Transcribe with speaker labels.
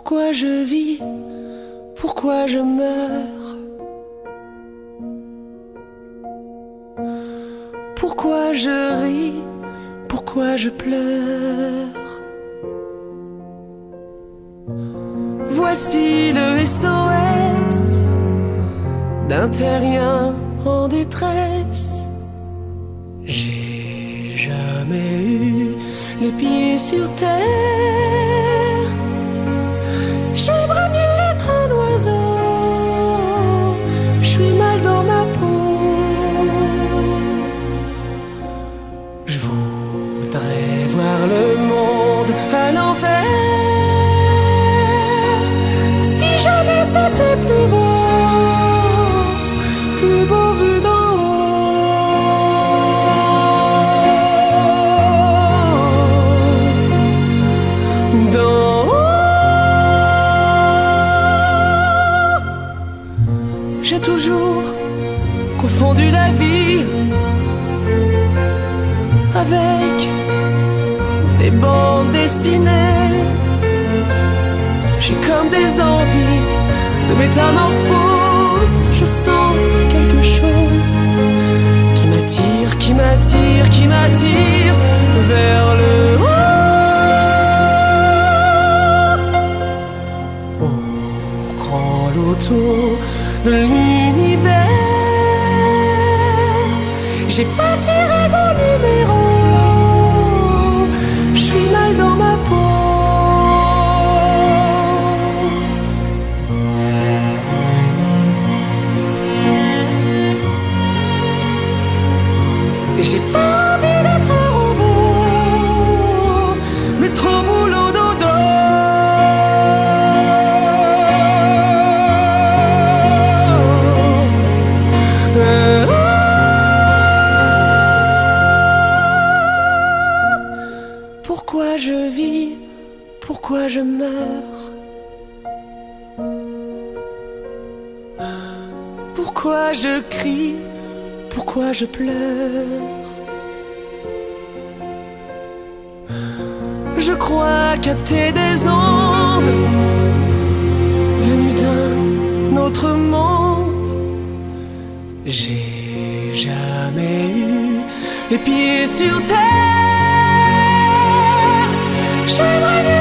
Speaker 1: Pourquoi je vis? Pourquoi je meurs? Pourquoi je ris? Pourquoi je pleure? Voici le SOS d'un terrien en détresse. J'ai jamais eu les pieds sur terre. J'ai toujours confondu la vie avec des bandes dessinées. J'ai comme des envies de métamorphose. De l'univers, j'ai pas tiré mon numéro. Je suis mal dans ma peau. J'ai pas Pourquoi je vis, pourquoi je meurs? Pourquoi je crie, pourquoi je pleure? Je crois capter des ondes venues d'un autre monde. J'ai jamais eu les pieds sur terre. Shine on you.